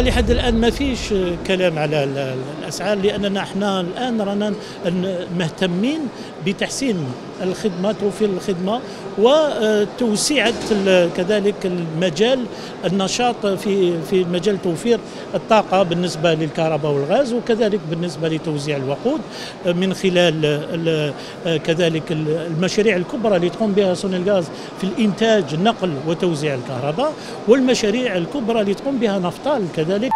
لحد الآن ما فيش كلام على الأسعار لأننا إحنا الآن رانا مهتمين بتحسين الخدمة توفير الخدمة وتوسعه كذلك المجال النشاط في في مجال توفير الطاقة بالنسبة للكهرباء والغاز وكذلك بالنسبة لتوزيع الوقود من خلال كذلك المشاريع الكبرى اللي تقوم بها سونيل غاز في الإنتاج نقل وتوزيع الكهرباء والمشاريع الكبرى اللي تقوم بها نفطال كذلك.